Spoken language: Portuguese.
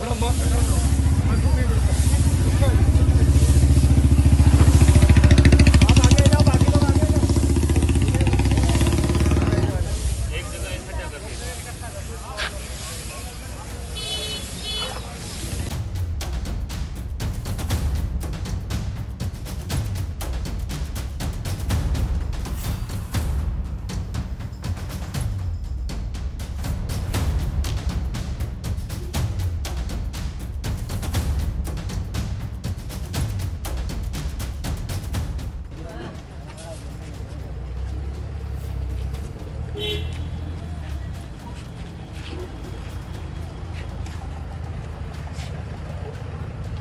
Olha não mostro, não, não. Mas comigo.